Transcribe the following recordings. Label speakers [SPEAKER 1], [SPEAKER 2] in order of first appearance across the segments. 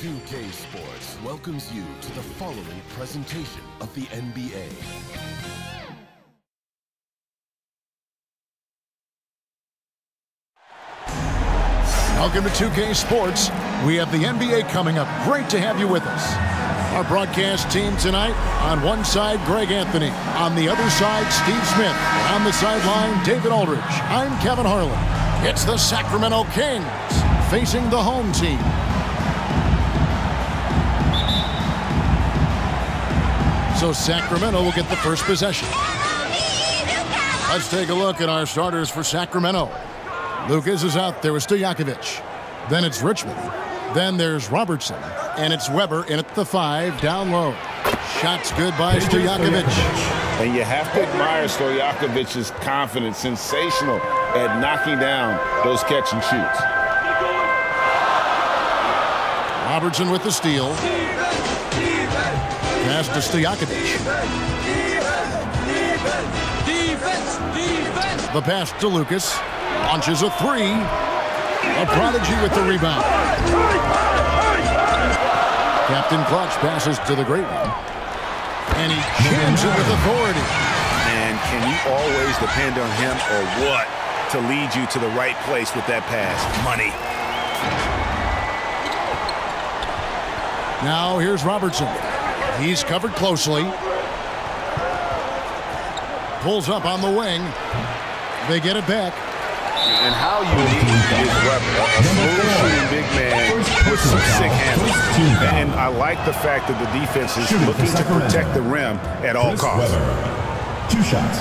[SPEAKER 1] 2K Sports welcomes you to the following presentation of the NBA.
[SPEAKER 2] Welcome to 2K Sports. We have the NBA coming up. Great to have you with us. Our broadcast team tonight, on one side, Greg Anthony. On the other side, Steve Smith. On the sideline, David Aldridge. I'm Kevin Harlan. It's the Sacramento Kings facing the home team. So Sacramento will get the first possession. Let's take a look at our starters for Sacramento. Lucas is out there with Stojakovic. Then it's Richmond. Then there's Robertson. And it's Webber in at the five, down low. Shots good by Stojakovic.
[SPEAKER 3] And you have to admire Stojakovic's confidence, sensational at knocking down those catch and shoots.
[SPEAKER 2] Robertson with the steal. Pass to Stojakovic. The pass to Lucas. Launches a three. A prodigy with the rebound. Captain Clutch passes to the great one. And he jams it with authority.
[SPEAKER 3] And can you always depend on him or what to lead you to the right place with that pass? Money.
[SPEAKER 2] Now here's Robertson. He's covered closely. Pulls up on the wing. They get it back.
[SPEAKER 3] And how unique is Webber? A smooth shooting big man with some sick handles. And I like the fact that the defense is looking to protect the rim at all costs.
[SPEAKER 4] Two shots.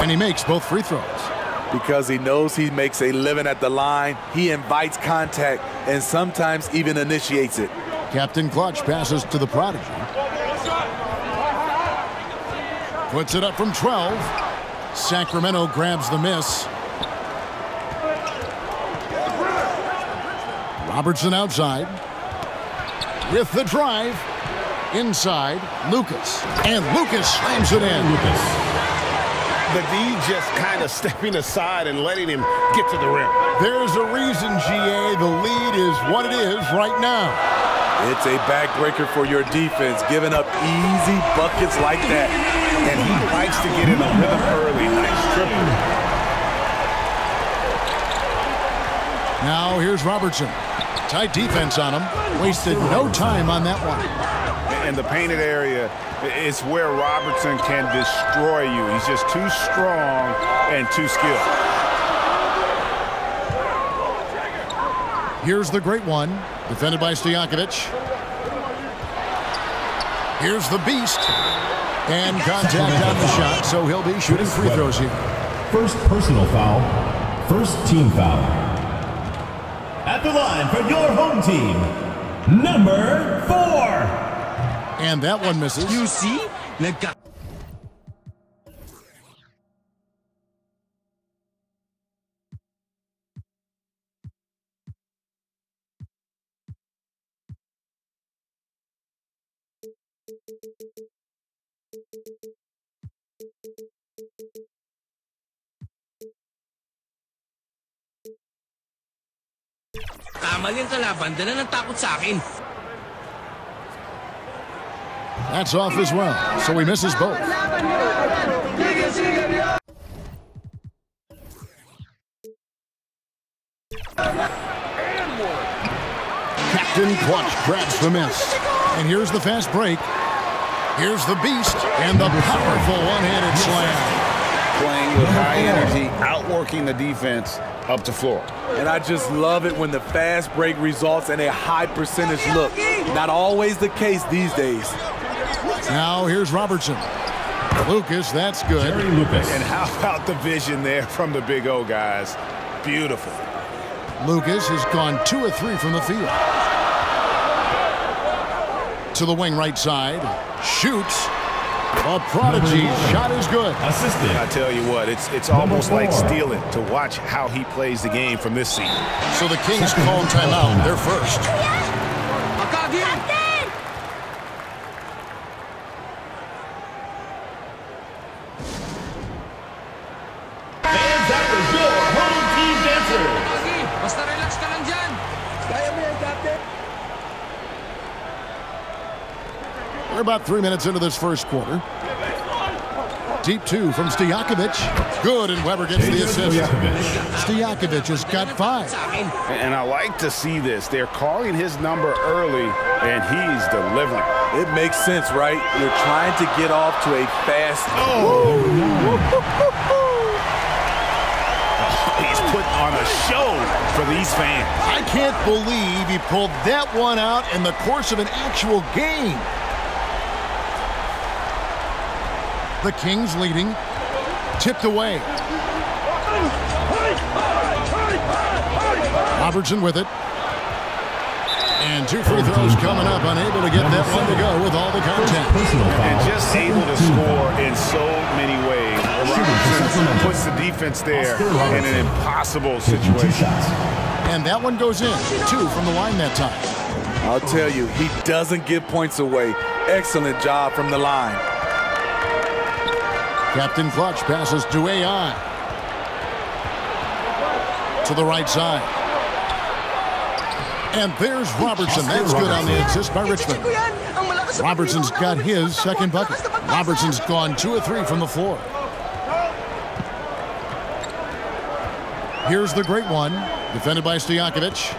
[SPEAKER 2] And he makes both free throws.
[SPEAKER 5] Because he knows he makes a living at the line, he invites contact and sometimes even initiates it.
[SPEAKER 2] Captain Clutch passes to the prodigy. Puts it up from 12. Sacramento grabs the miss. Robertson outside. With the drive. Inside, Lucas. And Lucas slams it in.
[SPEAKER 4] Lucas.
[SPEAKER 3] The D just kind of stepping aside and letting him get to the rim.
[SPEAKER 2] There's a reason, GA, the lead is what it is right now.
[SPEAKER 5] It's a backbreaker for your defense, giving up easy buckets like that.
[SPEAKER 3] And he likes to get in the rhythm early. Nice triple.
[SPEAKER 2] Now here's Robertson. Tight defense on him. Wasted no time on that one.
[SPEAKER 3] And the painted area is where Robertson can destroy you. He's just too strong and too skilled.
[SPEAKER 2] Here's the great one. Defended by Stojakovic. Here's the beast. And contact on the shot, so he'll be shooting free throws here.
[SPEAKER 4] First personal foul. First team foul. At the line for your home team, number four.
[SPEAKER 2] And that one misses.
[SPEAKER 6] You see? Kalaban, dala ng takot sa akin.
[SPEAKER 2] That's off as well, so he misses both. Captain Clutch grabs the miss. And here's the fast break. Here's the beast and the powerful one-handed slam.
[SPEAKER 3] Playing with high energy, outworking the defense up the floor.
[SPEAKER 5] And I just love it when the fast break results in a high percentage look. Not always the case these days.
[SPEAKER 2] Now here's Robertson. Lucas, that's good.
[SPEAKER 4] Jerry Lucas.
[SPEAKER 3] And how about the vision there from the Big O guys? Beautiful.
[SPEAKER 2] Lucas has gone two or three from the field. To the wing right side. Shoots. A prodigy shot is good.
[SPEAKER 4] Assisted.
[SPEAKER 3] I tell you what, it's it's
[SPEAKER 4] Number
[SPEAKER 3] almost like stealing to watch how he plays the game from this seat.
[SPEAKER 2] So the Kings call timeout. They're first. About three minutes into this first quarter. Deep two from Stojakovic. Good, and Webber gets the assist. Stojakovic has got five.
[SPEAKER 3] And I like to see this. They're calling his number early, and he's delivering.
[SPEAKER 5] It makes sense, right? You're trying to get off to a fast.
[SPEAKER 3] Oh. He's put on a show for these fans.
[SPEAKER 2] I can't believe he pulled that one out in the course of an actual game. The Kings leading. Tipped away. Robertson with it. And two free throws coming up. Unable to get that one to go with all the contact.
[SPEAKER 3] And just able to score in so many ways. Robertson puts the defense there in an impossible situation.
[SPEAKER 2] And that one goes in. Two from the line that time.
[SPEAKER 5] I'll tell you, he doesn't give points away. Excellent job from the line.
[SPEAKER 2] Captain Clutch passes to AI. To the right side. And there's Robertson. That's good on the assist by Richmond. Robertson's got his second bucket. Robertson's gone two or three from the floor. Here's the great one. Defended by Stojakovic.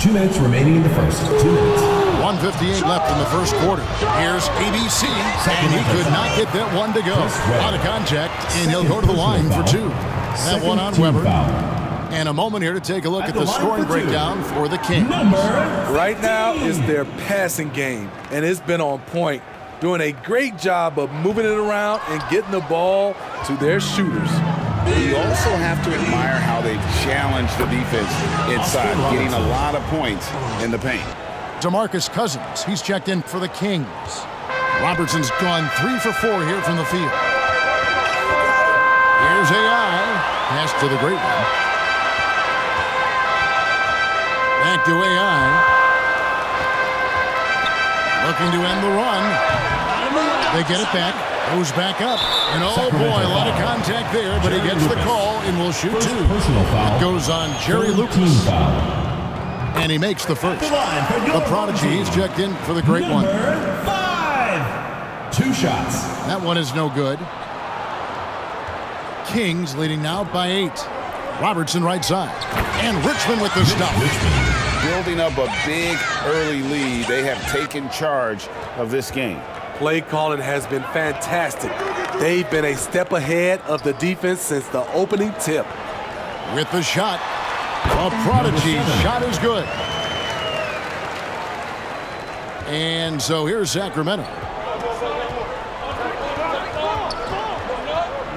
[SPEAKER 4] Two minutes remaining in the first. Two minutes.
[SPEAKER 2] 158 left in the first quarter. Here's ABC, and he could not get that one to go. Out of contact, and he'll go to the line for two. That one on Webber. And a moment here to take a look at the scoring breakdown for the Kings.
[SPEAKER 5] Right now is their passing game, and it's been on point. Doing a great job of moving it around and getting the ball to their shooters.
[SPEAKER 3] You also have to admire how they challenge the defense inside, getting a lot of points in the paint.
[SPEAKER 2] DeMarcus Cousins, he's checked in for the Kings. Robertson's gone three for four here from the field. Here's AI. Pass to the great one. Back to AI. Looking to end the run. They get it back. Goes back up. And oh boy, a lot of contact there, but he gets the call and will shoot two. It goes on Jerry Lucas. And he makes the first. The prodigy, he's checked in for the great one.
[SPEAKER 4] Five. Two shots.
[SPEAKER 2] That one is no good. Kings leading now by eight. Robertson right side. And Richmond with the stop.
[SPEAKER 3] Building up a big early lead, they have taken charge of this game.
[SPEAKER 5] Play calling has been fantastic. They've been a step ahead of the defense since the opening tip.
[SPEAKER 2] With the shot. A prodigy shot is good. And so here's Sacramento.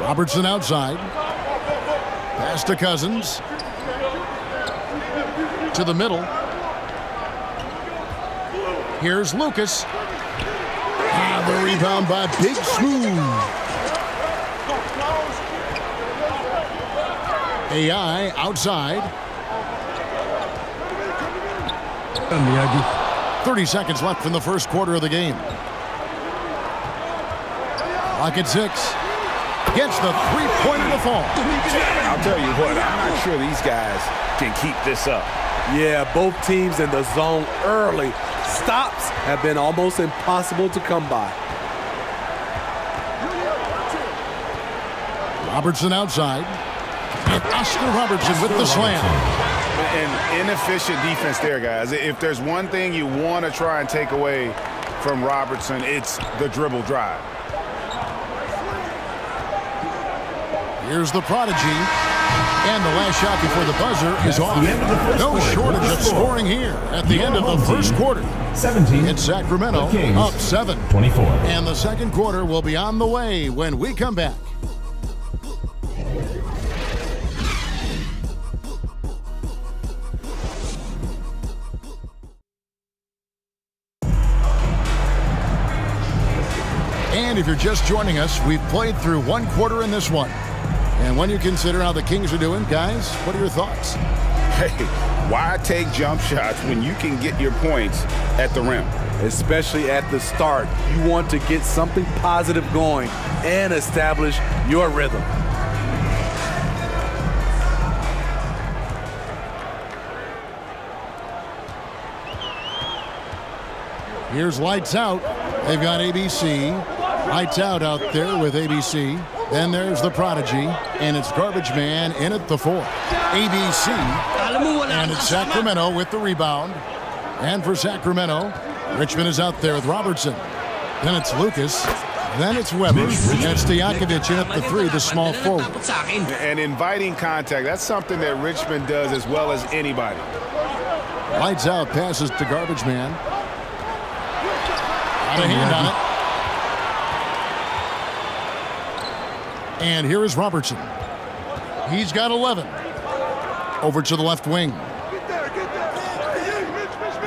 [SPEAKER 2] Robertson outside. Pass to Cousins. To the middle. Here's Lucas. The rebound by Big Smooth. AI outside. 30 seconds left in the first quarter of the game. Clock at six. Gets the three-pointer to fall.
[SPEAKER 3] I'll tell you what, I'm not sure these guys can keep this up.
[SPEAKER 5] Yeah, both teams in the zone early. Stops have been almost impossible to come by.
[SPEAKER 2] Robertson outside. And Oscar Robertson with the slam.
[SPEAKER 3] An inefficient defense there, guys. If there's one thing you want to try and take away from Robertson, it's the dribble drive.
[SPEAKER 2] Here's the prodigy. And the last shot before the buzzer is off. No shortage of scoring here at the end of the first quarter.
[SPEAKER 4] 17.
[SPEAKER 2] It's Sacramento
[SPEAKER 4] Kings.
[SPEAKER 2] up seven.
[SPEAKER 4] 24.
[SPEAKER 2] And the second quarter will be on the way when we come back. If you're just joining us, we've played through one quarter in this one. And when you consider how the Kings are doing, guys, what are your thoughts?
[SPEAKER 3] Hey, why take jump shots when you can get your points at the rim?
[SPEAKER 5] Especially at the start, you want to get something positive going and establish your rhythm.
[SPEAKER 2] Here's lights out. They've got ABC, Lights Out out there with ABC. Then there's the Prodigy, and it's Garbage Man in at the four. ABC,
[SPEAKER 6] Alam mo, wala
[SPEAKER 2] and
[SPEAKER 6] kang
[SPEAKER 2] it's. Sacramento with the rebound. And for Sacramento, Richmond is out there with Robertson. Then it's Lucas. Then it's Webber. And it's Stojakovic in at the three, the small forward.
[SPEAKER 6] takot sa akin.
[SPEAKER 3] And inviting contact, that's something that Richmond does as well as anybody.
[SPEAKER 2] Lights out, passes to Garbage Man. Got a hand on it. And here is Robertson. He's got 11. Over to the left wing.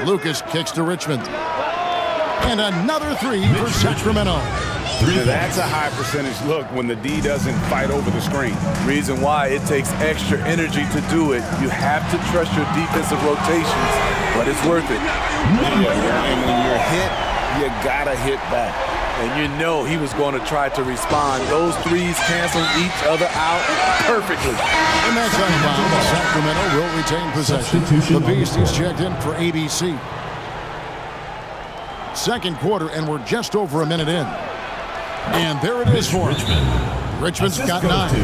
[SPEAKER 2] Lucas kicks to Richmond. And another three for Sacramento.
[SPEAKER 3] That's a high percentage look when the D doesn't fight over the screen.
[SPEAKER 5] Reason why it takes extra energy to do it. You have to trust your defensive rotations, but it's worth it.
[SPEAKER 3] And when you're hit, you gotta hit back.
[SPEAKER 5] And you know he was going to try to respond. Those threes canceling each other out perfectly.
[SPEAKER 2] And that's unbound. Sacramento will retain possession. The Beast is checked in for ABC. Second quarter, and we're just over a minute in. And there it is for him. Richmond's got nine.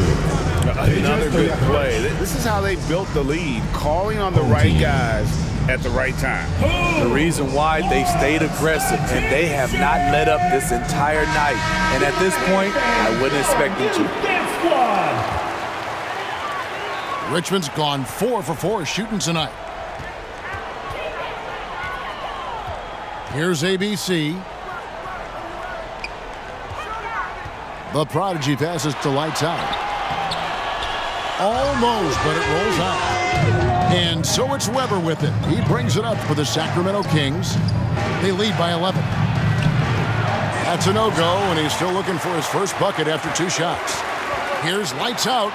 [SPEAKER 3] Another good play. This is how they built the lead, calling on the right guys at the right time.
[SPEAKER 5] The reason why they stayed aggressive and they have not let up this entire night. And at this point, I wouldn't expect them to.
[SPEAKER 2] Richmond's gone four for four shooting tonight. Here's ABC. The Prodigy passes to lights out. Almost, but it rolls out. And so it's Webber with it. He brings it up for the Sacramento Kings. They lead by 11. That's a no-go, and he's still looking for his first bucket after two shots. Here's lights out.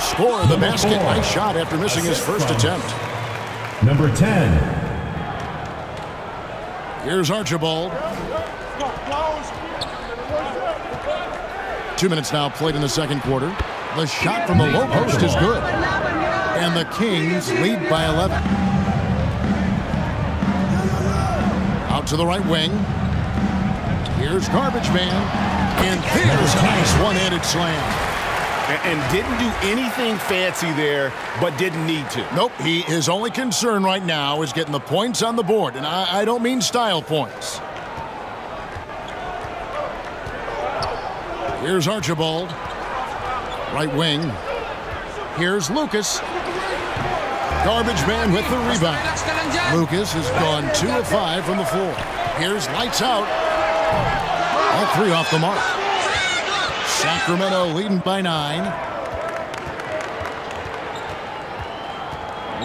[SPEAKER 2] Score the basket. Nice shot after missing his first attempt.
[SPEAKER 4] Number 10,
[SPEAKER 2] Here's Archibald. Two minutes now played in the second quarter. The shot from the low post is good. And the Kings lead by 11. Out to the right wing. Here's Garbage Man. And there's a nice one-handed slam.
[SPEAKER 3] And, didn't do anything fancy there, but didn't need to.
[SPEAKER 2] Nope, he, his only concern right now is getting the points on the board. And I, I don't mean style points. Here's Archibald. Right wing. Here's Lucas. Garbage man with the rebound.
[SPEAKER 6] Relax ka lang dyan.
[SPEAKER 2] Lucas has gone two of five from the floor. Here's lights out. All three off the mark. Sacramento leading by nine.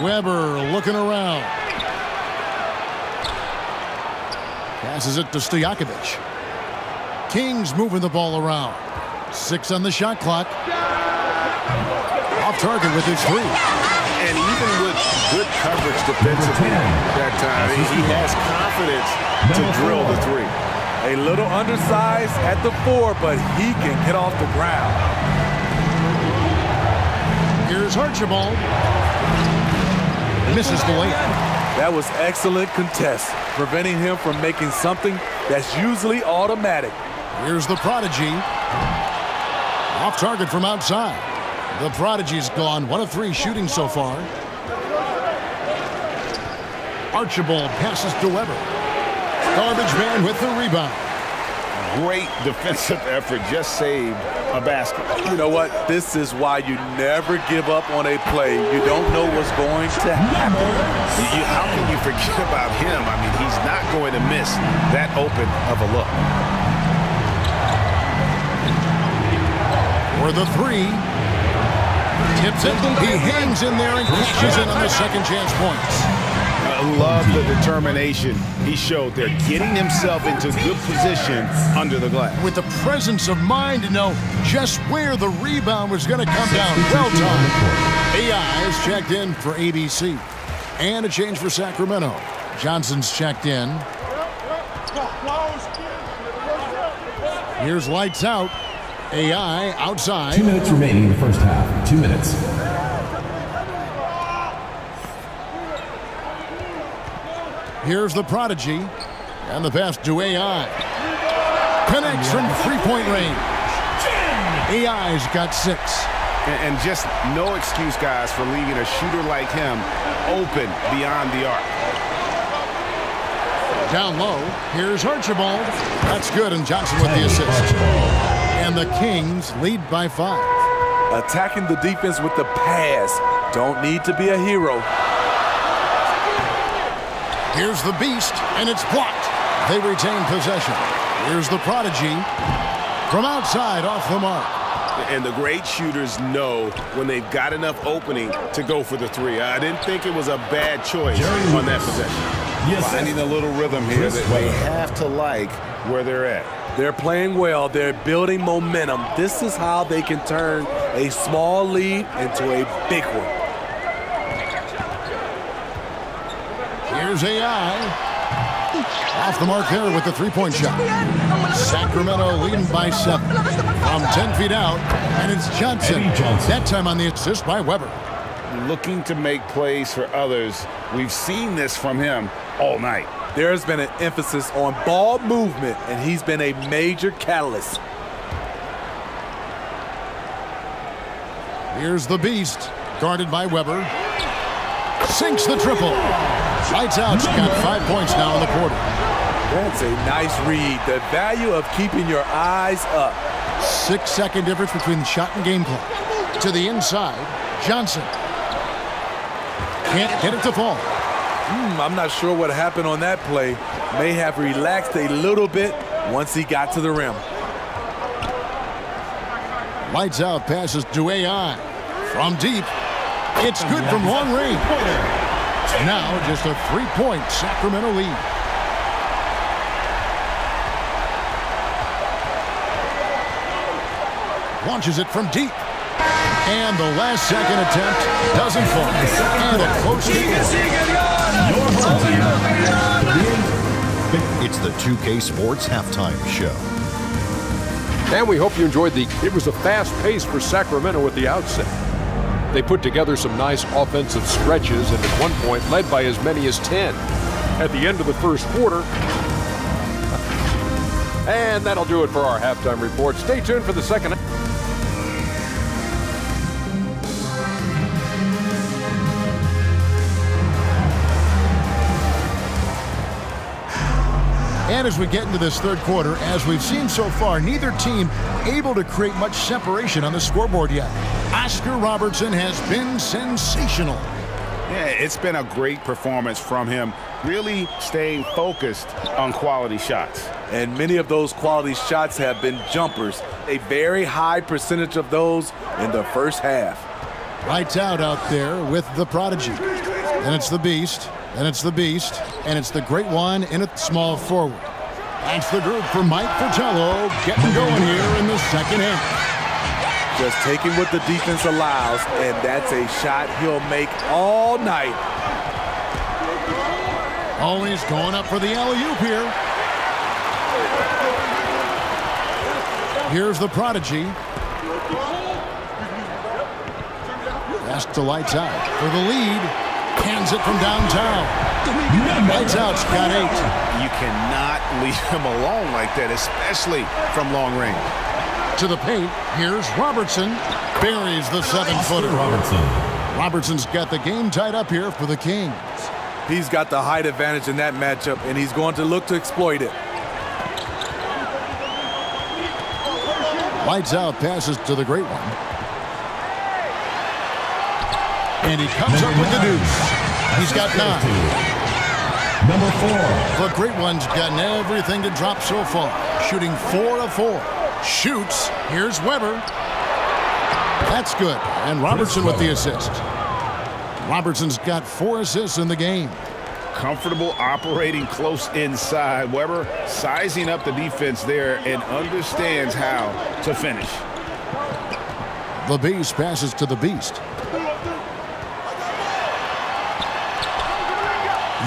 [SPEAKER 2] Webber looking around. Passes it to Stojakovic. Kings moving the ball around. Six on the shot clock. Off target with his three.
[SPEAKER 3] And even with good coverage defensively that time, he has confidence to drill the three.
[SPEAKER 5] A little undersized at the four, but he can get off the ground.
[SPEAKER 2] Here's Archibald. Misses the layup.
[SPEAKER 5] That was excellent contest, preventing him from making something that's usually automatic.
[SPEAKER 2] Here's the Prodigy. Off target from outside. The Prodigy's gone one of three shooting so far. Archibald passes to Webber. Garbage man with the rebound.
[SPEAKER 3] Great defensive effort, just saved a basket.
[SPEAKER 5] You know what? This is why you never give up on a play. You don't know what's going to happen.
[SPEAKER 3] You- you- how can you forget about him? I mean, he's not going to miss that open of a look.
[SPEAKER 2] For the three. Tips it. He hangs in there and cashes in on the second chance points.
[SPEAKER 3] I love the determination he showed there, getting himself into good position under the glass.
[SPEAKER 2] With the presence of mind to know just where the rebound was going to come down. Well done. AI is checked in for ABC. And a change for Sacramento. Johnson's checked in. Here's lights out. AI outside.
[SPEAKER 4] Two minutes remaining in the first half. Two minutes.
[SPEAKER 2] Here's the Prodigy. And the pass to AI. Connects from three-point range. AI's got six.
[SPEAKER 3] And, and just no excuse, guys, for leaving a shooter like him open beyond the arc.
[SPEAKER 2] Down low, here's Archibald. That's good, and Johnson with the assist. And the Kings lead by five.
[SPEAKER 5] Attacking the defense with the pass. Don't need to be a hero.
[SPEAKER 2] Here's the Beast, and it's blocked. They retain possession. Here's the Prodigy. From outside, off the mark.
[SPEAKER 3] And the great shooters know when they've got enough opening to go for the three. I didn't think it was a bad choice
[SPEAKER 4] Jerry
[SPEAKER 3] on that
[SPEAKER 4] Lewis.
[SPEAKER 3] possession.
[SPEAKER 4] Yes, sir.
[SPEAKER 3] Finding a little rhythm here
[SPEAKER 4] Chris
[SPEAKER 3] that they have to like where they're at.
[SPEAKER 5] They're playing well. They're building momentum. This is how they can turn a small lead into a big one.
[SPEAKER 2] Here's AI. Off the mark there with the three-point shot. Sacramento leading by seven. From 10 feet out, and it's Johnson.
[SPEAKER 4] Johnson.
[SPEAKER 2] That time on the assist by Webber.
[SPEAKER 3] Looking to make plays for others. We've seen this from him all night.
[SPEAKER 5] There's been an emphasis on ball movement, and he's been a major catalyst.
[SPEAKER 2] Here's the Beast, guarded by Webber. Sinks the triple. Lights out. She got five points now in the quarter.
[SPEAKER 5] That's a nice read. The value of keeping your eyes up.
[SPEAKER 2] Six second difference between the shot and game clock. To the inside, Johnson. Can't get it to fall.
[SPEAKER 5] Hmm, I'm not sure what happened on that play. May have relaxed a little bit once he got to the rim.
[SPEAKER 2] Lights out passes to AI. From deep. It's good from long range. Now just a three-point Sacramento lead. Launches it from deep. And the last second attempt doesn't fall. And a close game.
[SPEAKER 4] Your home team.
[SPEAKER 7] It's the 2K Sports Halftime Show.
[SPEAKER 8] And we hope you enjoyed the. It was a fast pace for Sacramento at the outset. They put together some nice offensive stretches and at one point led by as many as 10 at the end of the first quarter. And that'll do it for our halftime report. Stay tuned for the second.
[SPEAKER 2] And as we get into this third quarter, as we've seen so far, neither team able to create much separation on the scoreboard yet. Oscar Robertson has been sensational.
[SPEAKER 3] Yeah, it's been a great performance from him, really staying focused on quality shots.
[SPEAKER 5] And many of those quality shots have been jumpers. A very high percentage of those in the first half.
[SPEAKER 2] Lights out out there with the prodigy. And it's the beast, and it's the beast, and it's the great one in a small forward. That's the group for Mike Fratello getting going here in the second half.
[SPEAKER 5] Just taking what the defense allows, and that's a shot he'll make all night.
[SPEAKER 2] Always going up for the alley-oop here. Here's the prodigy. Pass the lights out for the lead. Hands it from downtown. Lights out's got eight.
[SPEAKER 3] You cannot leave him alone like that, especially from long range.
[SPEAKER 2] To the paint, here's Robertson. Buries the seven-footer.
[SPEAKER 4] Robertson.
[SPEAKER 2] Robertson's got the game tied up here for the Kings.
[SPEAKER 5] He's got the height advantage in that matchup, and he's going to look to exploit it.
[SPEAKER 2] Lights out passes to the great one. And he comes up with the deuce. He's got nine.
[SPEAKER 4] Number four.
[SPEAKER 2] The great one's gotten everything to drop so far. Shooting four of four. Shoots. Here's Webber. That's good. And Robertson with the assist. Robertson's got four assists in the game.
[SPEAKER 3] Comfortable operating close inside. Webber sizing up the defense there and understands how to finish.
[SPEAKER 2] The Beast passes to the Beast.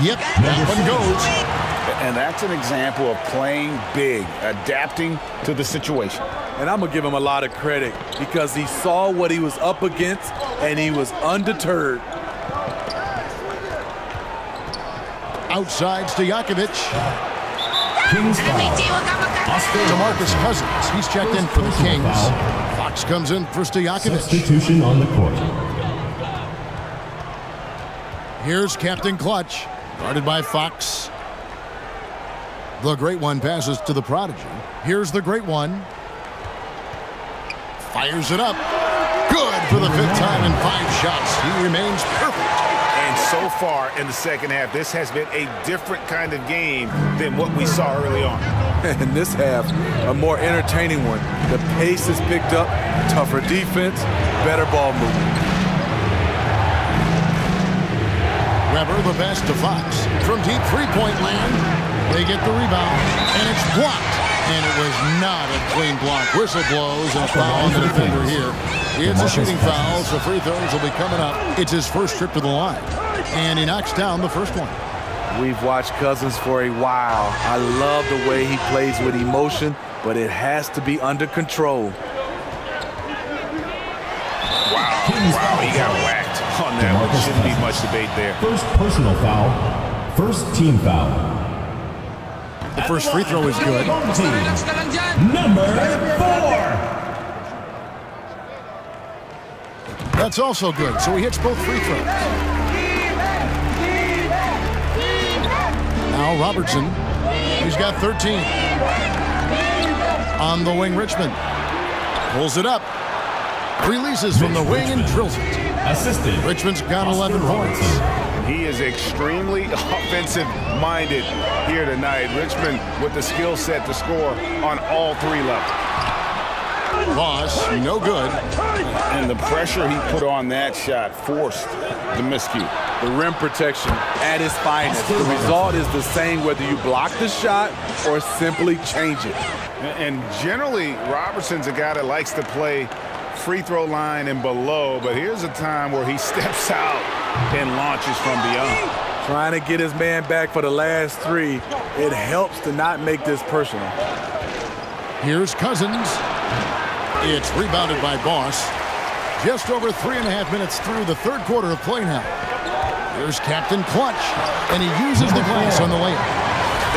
[SPEAKER 2] Yep, that one goes.
[SPEAKER 3] And that's an example of playing big, adapting to the situation.
[SPEAKER 5] And I'm going to give him a lot of credit because he saw what he was up against and he was undeterred.
[SPEAKER 2] Outside Stojakovic.
[SPEAKER 4] Kings foul. Oscar
[SPEAKER 2] DeMarcus Cousins, he's checked in for the Kings. Fox comes in for Stojakovic.
[SPEAKER 4] Substitution on the court.
[SPEAKER 2] Here's Captain Clutch, guarded by Fox. The Great One passes to the Prodigy. Here's the Great One. Fires it up. Good for the fifth time in five shots. He remains perfect.
[SPEAKER 3] And so far in the second half, this has been a different kind of game than what we saw early on.
[SPEAKER 5] And this half, a more entertaining one. The pace is picked up, tougher defense, better ball movement.
[SPEAKER 2] Webber the best to Fox. From deep three-point land, they get the rebound, and it's blocked. And it was not a clean block. Whistle blows and a foul on the defender here. It's a shooting foul, so free throws will be coming up. It's his first trip to the line. And he knocks down the first one.
[SPEAKER 5] We've watched Cousins for a while. I love the way he plays with emotion, but it has to be under control.
[SPEAKER 3] Wow, wow, he got whacked on that one. Shouldn't be much debate there.
[SPEAKER 4] First personal foul. First team foul.
[SPEAKER 2] The first free throw is good.
[SPEAKER 4] Team.
[SPEAKER 6] Relax ka lang dyan.
[SPEAKER 4] Number four.
[SPEAKER 2] That's also good, so he hits both free throws. Now Robertson, he's got 13. On the wing, Richmond. Pulls it up. Releases from the wing and drills it.
[SPEAKER 4] Assisted.
[SPEAKER 2] Richmond's got 11 points.
[SPEAKER 4] Robertson.
[SPEAKER 3] He is extremely offensive-minded here tonight. Richmond with the skill set to score on all three levels.
[SPEAKER 2] Boss, no good.
[SPEAKER 3] And the pressure he put on that shot forced the miscue.
[SPEAKER 5] The rim protection at its finest. The result is the same whether you block the shot or simply change it.
[SPEAKER 3] And generally, Robertson's a guy that likes to play free throw line and below, but here's a time where he steps out and launches from beyond.
[SPEAKER 5] Trying to get his man back for the last three, it helps to not make this personal.
[SPEAKER 2] Here's Cousins. It's rebounded by Boss. Just over three and a half minutes through the third quarter of play now. Here's Captain Clutch, and he uses the glass on the layup.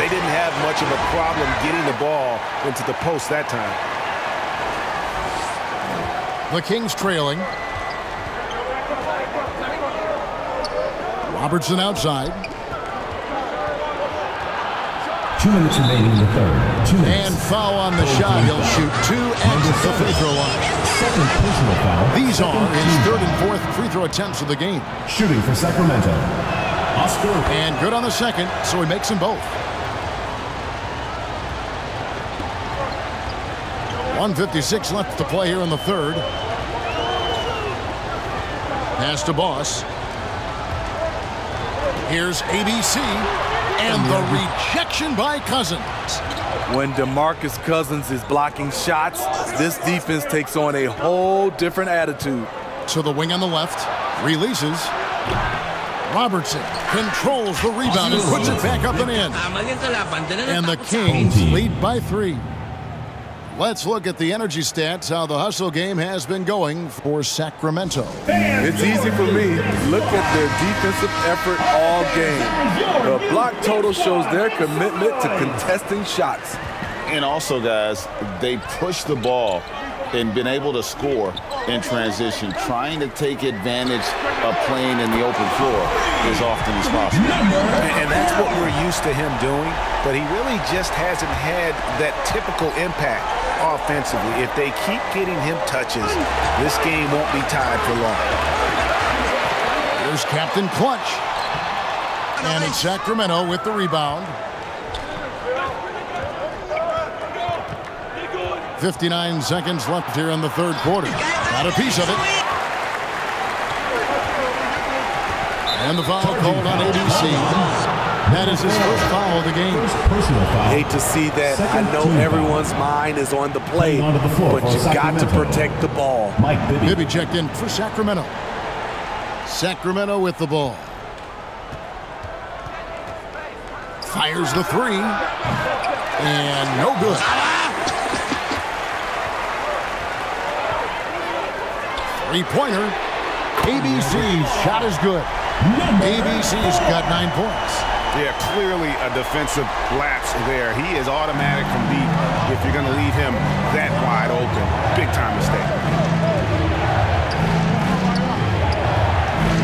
[SPEAKER 3] They didn't have much of a problem getting the ball into the post that time.
[SPEAKER 2] The Kings trailing. Robertson outside.
[SPEAKER 4] Two minutes remaining in the third. Two minutes.
[SPEAKER 2] And foul on the shot. He'll shoot two at the free throw line.
[SPEAKER 4] Second personal foul.
[SPEAKER 2] These are his third and fourth free throw attempts of the game.
[SPEAKER 4] Shooting for Sacramento. Oscar
[SPEAKER 2] And good on the second, so he makes them both. 156 left to play here in the third. Pass to Boss. Here's ABC. And the rejection by Cousins.
[SPEAKER 5] When DeMarcus Cousins is blocking shots, this defense takes on a whole different attitude.
[SPEAKER 2] To the wing on the left. Releases. Robertson controls the rebound and puts it back up and in.
[SPEAKER 6] Tama yung kalaban. Dala ng
[SPEAKER 2] And the Kings lead by three. Let's look at the energy stats, how the hustle game has been going for Sacramento.
[SPEAKER 5] It's easy for me. Look at their defensive effort all game. The block total shows their commitment to contesting shots.
[SPEAKER 3] And also, guys, they push the ball and been able to score in transition, trying to take advantage of playing in the open floor as often as possible. And, and that's what we're used to him doing, but he really just hasn't had that typical impact offensively. If they keep getting him touches, this game won't be tied for long.
[SPEAKER 2] Here's Captain Clutch. And it's Sacramento with the rebound. 59 seconds left here in the third quarter. Got a piece of it. And the foul called on ABC. That is his first foul of the game.
[SPEAKER 4] Personal foul.
[SPEAKER 5] Hate to see that. I know everyone's mind is on the play,
[SPEAKER 4] Playing onto the floor
[SPEAKER 5] but
[SPEAKER 4] for
[SPEAKER 5] you got to protect the ball.
[SPEAKER 4] Mike Bibby.
[SPEAKER 2] Bibby checked in for Sacramento. Sacramento with the ball. Fires the three. And no good. Three-pointer. ABC's shot is good. ABC's got nine points.
[SPEAKER 9] Yeah, clearly a defensive lapse there. He is automatic from deep if you're going to leave him that wide open. Big time mistake.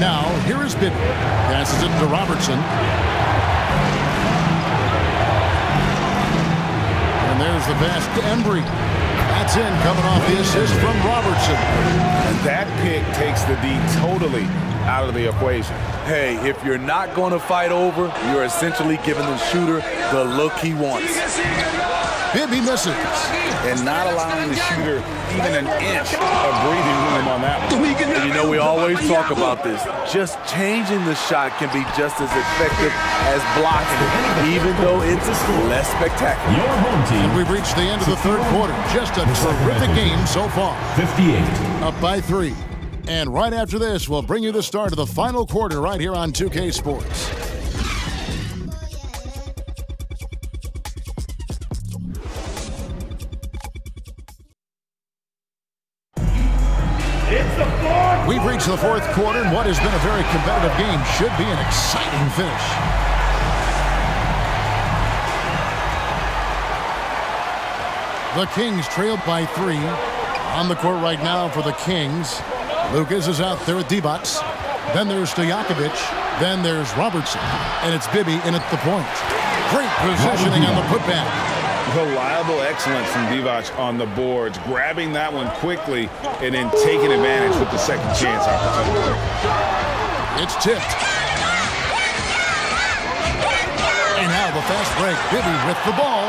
[SPEAKER 2] Now, here is Bibby. Passes it to Robertson. And there's the pass to Embry. That's in, coming off the assist from Robertson.
[SPEAKER 9] And that pick takes the D totally out of the equation.
[SPEAKER 5] Hey, if you're not going to fight over, you're essentially giving the shooter the look he wants.
[SPEAKER 2] Bibby misses.
[SPEAKER 9] And not allowing the shooter even an inch of breathing room on that one.
[SPEAKER 5] And you know, we always talk about this. Just changing the shot can be just as effective as blocking it, even though it's less spectacular.
[SPEAKER 4] Your home team.
[SPEAKER 2] And we've reached the end of the third quarter. Just a terrific game so far.
[SPEAKER 4] 58.
[SPEAKER 2] Up by three. And right after this, we'll bring you the start of the final quarter right here on 2K Sports. We've the fourth quarter, and what has been a very competitive game should be an exciting finish. The Kings trailed by three. On the court right now for the Kings. Lucas is out there at Divac. Then there's Stojakovic. Then there's Robertson. And it's Bibby in at the point. Great positioning on the putback.
[SPEAKER 3] Reliable excellence from Divac on the boards, grabbing that one quickly and then taking advantage with the second chance opportunity.
[SPEAKER 2] It's tipped. And now the fast break. Bibby with the ball.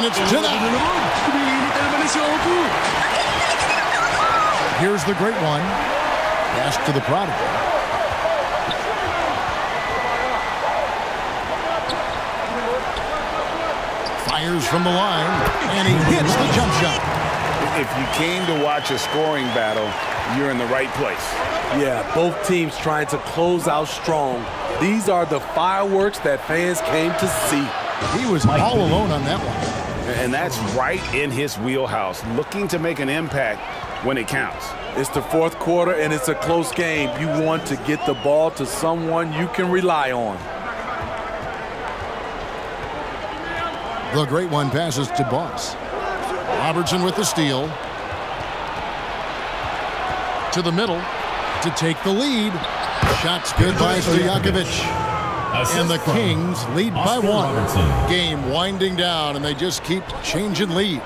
[SPEAKER 2] And it's denied. Here's the great one. Pass to the prodigal. Fires from the line, and he hits the jump shot.
[SPEAKER 3] If you came to watch a scoring battle, you're in the right place.
[SPEAKER 5] Yeah, both teams trying to close out strong. These are the fireworks that fans came to see.
[SPEAKER 2] He was all alone on that one.
[SPEAKER 3] And that's right in his wheelhouse, looking to make an impact when it counts.
[SPEAKER 5] It's the fourth quarter, and it's a close game. You want to get the ball to someone you can rely on.
[SPEAKER 2] The great one passes to Boss. Robertson with the steal. To the middle to take the lead. Shots good by Stojakovic. And the Kings lead by one. Game winding down, and they just keep changing leads.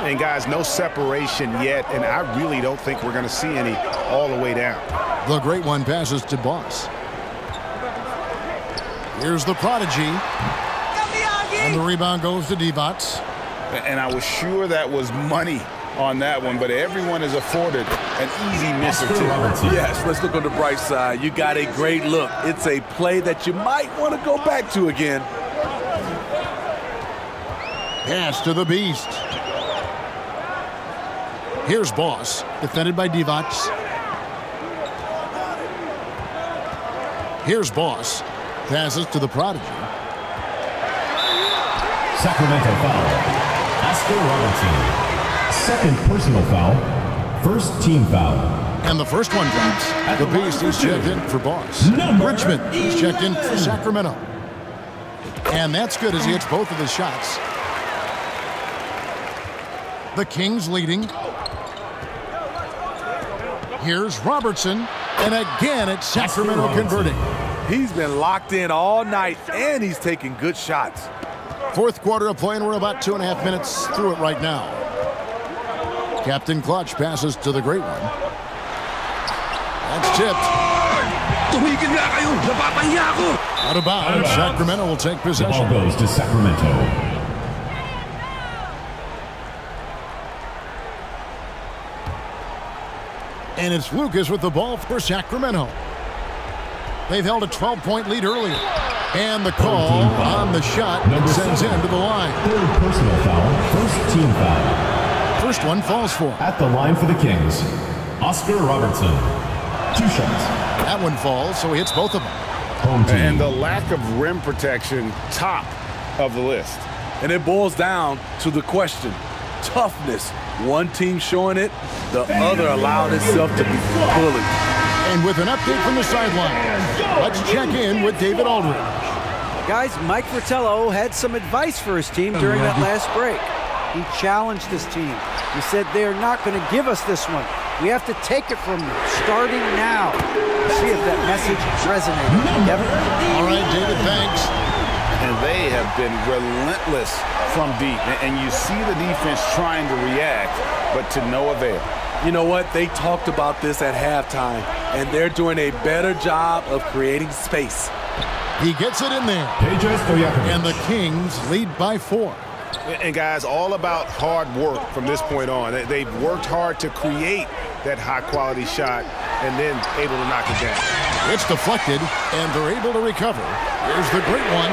[SPEAKER 3] And guys, no separation yet, and I really don't think we're going to see any all the way down.
[SPEAKER 2] The great one passes to Boss. Here's the prodigy. And the rebound goes to Divac.
[SPEAKER 3] And I was sure that was money on that one, but everyone is afforded an easy miss or two.
[SPEAKER 5] Yes, let's look on the bright side. You got a great look. It's a play that you might want to go back to again.
[SPEAKER 2] Pass to the beast. Here's Boss, defended by Divac. Here's Boss. Passes to the prodigy.
[SPEAKER 4] Sacramento foul. Oscar Robertson. Second personal foul. First team foul.
[SPEAKER 2] And the first one drops. The Beast is checked in for Boss. Richmond is checked in for Sacramento. And that's good as he hits both of his shots. The Kings leading. Here's Robertson. And again, it's Sacramento converting.
[SPEAKER 5] He's been locked in all night, and he's taking good shots.
[SPEAKER 2] Fourth quarter of play, and we're about two and a half minutes through it right now. Captain Clutch passes to the great one. That's tipped.
[SPEAKER 6] Tumigil nga kayo! Napapahiya ako!
[SPEAKER 2] Out of bounds. Sacramento will take
[SPEAKER 4] The
[SPEAKER 2] possession.
[SPEAKER 4] ball goes to Sacramento.
[SPEAKER 2] And it's Lucas with the ball for Sacramento. They've held a 12-point lead earlier. And the call on the shot that sends him to the line.
[SPEAKER 4] Third personal foul. First team foul.
[SPEAKER 2] First one falls for.
[SPEAKER 4] At the line for the Kings, Oscar Robertson. Two shots.
[SPEAKER 2] That one falls, so he hits both of them.
[SPEAKER 4] Home team.
[SPEAKER 3] And the lack of rim protection, top of the list.
[SPEAKER 5] And it boils down to the question toughness. One team showing it, the other allowing itself to be bullied.
[SPEAKER 2] And And with an update from the sideline, let's check in with David Aldridge.
[SPEAKER 10] Guys, Mike Fratello had some advice for his team during that last break. He challenged his team. He said they're not going to give us this one. We have to take it from them, starting now. See if that message resonated. Kevin?
[SPEAKER 2] All right, David, thanks.
[SPEAKER 11] And they have been relentless from deep. And you see the defense trying to react, but to no avail.
[SPEAKER 5] You know what? They talked about this at halftime, and they're doing a better job of creating space.
[SPEAKER 2] He gets it in there. And the Kings lead by four.
[SPEAKER 3] And guys, all about hard work from this point on. They've worked hard to create that high-quality shot and then able to knock it down.
[SPEAKER 2] It's deflected, and they're able to recover. Here's the great one.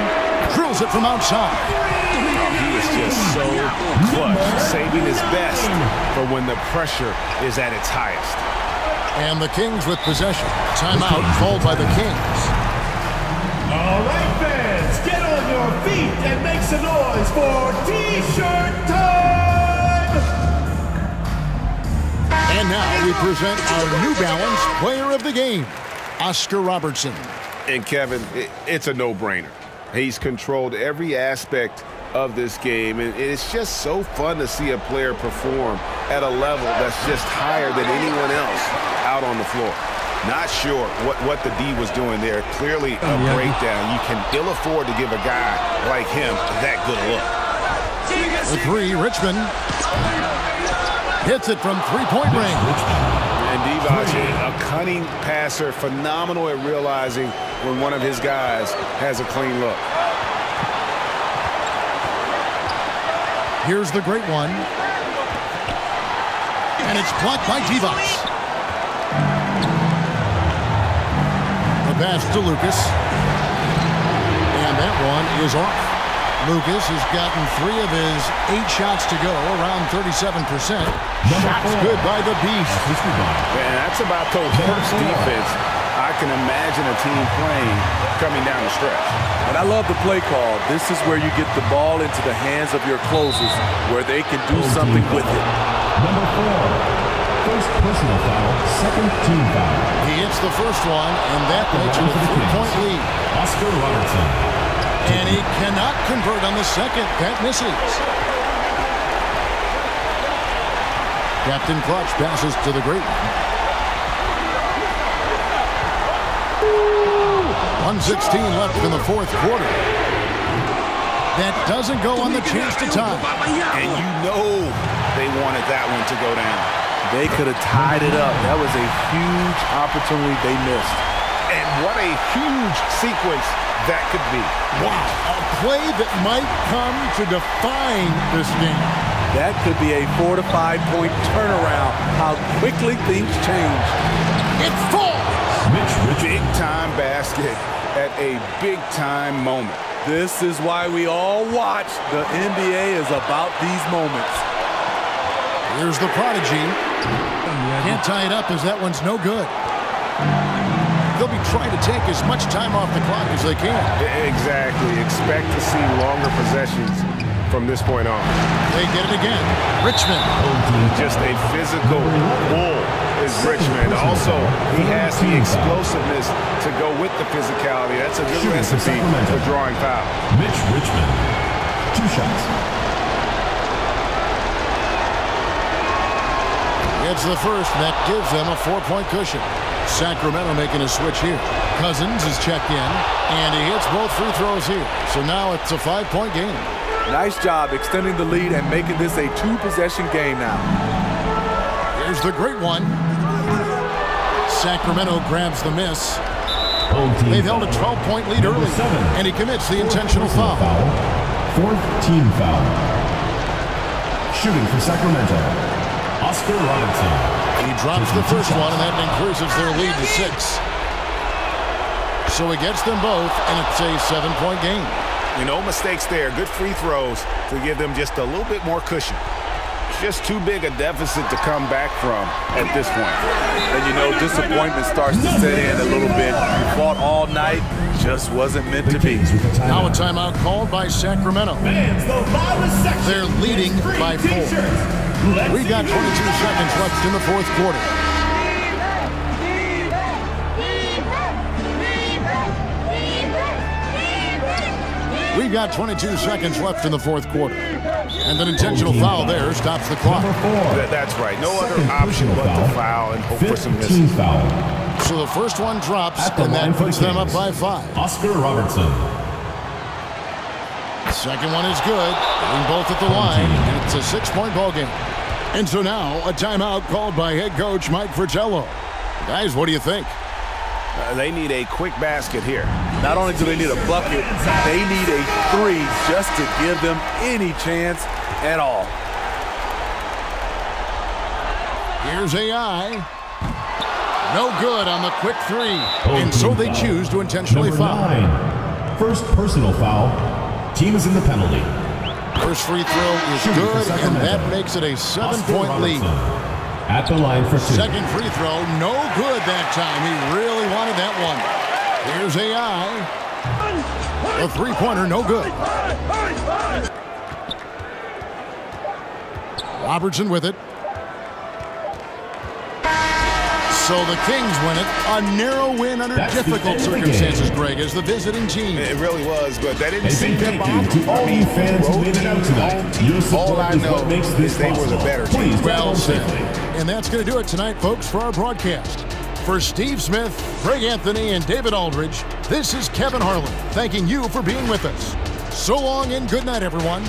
[SPEAKER 2] Drills it from outside.
[SPEAKER 3] Oh, he is just so clutch, saving his best for when the pressure is at its highest.
[SPEAKER 2] And the Kings with possession. Timeout called by the Kings.
[SPEAKER 4] All right, fans, get on your feet and make some noise for T-shirt time!
[SPEAKER 2] And now we present our New Balance Player of the Game, Oscar Robertson.
[SPEAKER 3] And Kevin, it's a no-brainer. He's controlled every aspect of this game, and it's just so fun to see a player perform at a level that's just higher than anyone else out on the floor. Not sure what, what the D was doing there. Clearly a oh, yeah. breakdown. You can ill afford to give a guy like him that good look.
[SPEAKER 2] The three, Richmond. Hits it from three-point range.
[SPEAKER 3] And Divac, a cunning passer, phenomenal at realizing when one of his guys has a clean look.
[SPEAKER 2] Here's the great one. And it's blocked by Divac. Pass to Lucas. And that one is off. Lucas has gotten three of his eight shots to go, around 37%. Shots good by the Beast.
[SPEAKER 3] Man, that's about the worst defense I can imagine a team playing coming down the stretch.
[SPEAKER 5] And I love the play call. This is where you get the ball into the hands of your closers, where they can do oh, something with it.
[SPEAKER 4] Number four, First personal foul, second team foul.
[SPEAKER 2] He hits the first one, and that makes it a three-point lead.
[SPEAKER 4] Oscar Robertson.
[SPEAKER 2] And he cannot convert on the second. That misses. Captain Clutch passes to the great one. 116 left in the fourth quarter. That doesn't go on the chance to tie.
[SPEAKER 3] And you know they wanted that one to go down.
[SPEAKER 5] They could have tied it up. That was a huge opportunity they missed.
[SPEAKER 3] And what a huge sequence that could be.
[SPEAKER 2] Wow. A play that might come to define this game.
[SPEAKER 5] That could be a four to five point turnaround. How quickly things change.
[SPEAKER 2] It falls.
[SPEAKER 3] Mitch, big time basket at a big time moment.
[SPEAKER 5] This is why we all watch. The NBA is about these moments.
[SPEAKER 2] Here's the prodigy. Can't tie it up as that one's no good. They'll be trying to take as much time off the clock as they can.
[SPEAKER 3] Exactly. Expect to see longer possessions from this point on.
[SPEAKER 2] They get it again. Richmond.
[SPEAKER 3] Just a physical bull is Richmond. Also, he has the explosiveness to go with the physicality. That's a good recipe for drawing foul.
[SPEAKER 4] Mitch Richmond. Two shots.
[SPEAKER 2] It's the first, that gives them a four-point cushion. Sacramento making a switch here. Cousins is checked in, and he hits both free throws here. So now it's a five-point game.
[SPEAKER 5] Nice job extending the lead and making this a two-possession game now.
[SPEAKER 2] Here's the great one. Sacramento grabs the miss. They've held a 12-point lead early, and he commits the intentional foul.
[SPEAKER 4] Fourth team foul. Shooting for Sacramento. Oscar Robertson.
[SPEAKER 2] He drops the first one, and that increases their lead to six. So he gets them both, and it's a seven-point game.
[SPEAKER 3] You know, mistakes there. Good free throws to give them just a little bit more cushion. Just too big a deficit to come back from at this point.
[SPEAKER 5] And you know, disappointment starts to set in a little bit. You fought all night, just wasn't meant to be.
[SPEAKER 2] Now a timeout called by Sacramento. They're leading by four. We've got 22 seconds left in the fourth quarter. We've got 22 seconds left in the fourth quarter. And an intentional foul there stops the clock.
[SPEAKER 9] That's right. No other option but to foul and hope for some misses.
[SPEAKER 2] So the first one drops, and that puts them up by five.
[SPEAKER 4] Oscar Robertson.
[SPEAKER 2] Second one is good. Hitting both at the line it's a six-point ball game. And so now a timeout called by head coach Mike Fratello. Guys, what do you think?
[SPEAKER 9] Uh, they need a quick basket here.
[SPEAKER 5] Not only do they need a bucket, they need a three just to give them any chance at all.
[SPEAKER 2] Here's AI. No good on the quick three. And so they choose to intentionally
[SPEAKER 4] Number
[SPEAKER 2] foul.
[SPEAKER 4] nine. First personal foul. Team is in the penalty.
[SPEAKER 2] First free throw is good, and that makes it a seven-point lead.
[SPEAKER 4] At the line for two.
[SPEAKER 2] Second free throw, no good that time. He really wanted that one. Here's AI. A three-pointer, no good. Robertson with it. So the Kings win it. A narrow win under
[SPEAKER 4] That's
[SPEAKER 2] difficult
[SPEAKER 4] end of the
[SPEAKER 2] circumstances,
[SPEAKER 4] game.
[SPEAKER 2] Greg, as the visiting team.
[SPEAKER 9] It really was, but that didn't seem
[SPEAKER 4] big
[SPEAKER 9] to
[SPEAKER 4] thank
[SPEAKER 9] bother
[SPEAKER 4] you to all you fans who made it out tonight. Your
[SPEAKER 9] All I
[SPEAKER 4] is
[SPEAKER 9] know
[SPEAKER 4] what makes this
[SPEAKER 9] is they were
[SPEAKER 4] possible.
[SPEAKER 9] the better team.
[SPEAKER 4] Please
[SPEAKER 2] Well said. And that's going to do it tonight, folks, for our broadcast. For Steve Smith, Greg Anthony, and David Aldridge, this is Kevin Harlan thanking you for being with us. So long and good night, everyone.